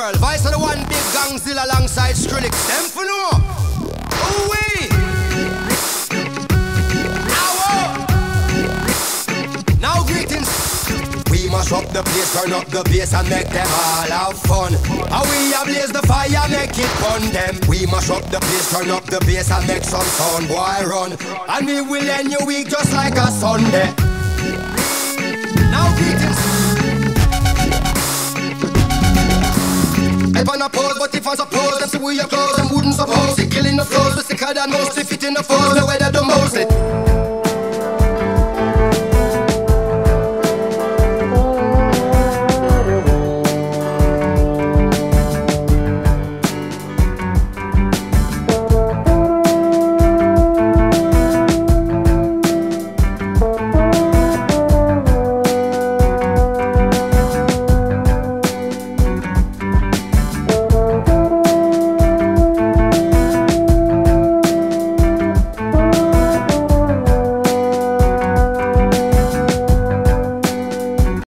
world. Vice of the one big gangzilla alongside Skrillex. Them for no. Oh. Now greetings. We must up the place, turn up the bass and make them all have fun. How we blaze the fire, make it fun them. We must up the place, turn up the bass and make some sound, boy run. And we will end your week just like a Sunday. Now greetings. I not but if I suppose, them see we clothes, them wouldn't suppose. Killing the flows, we sicker than most, we fit in the foes, way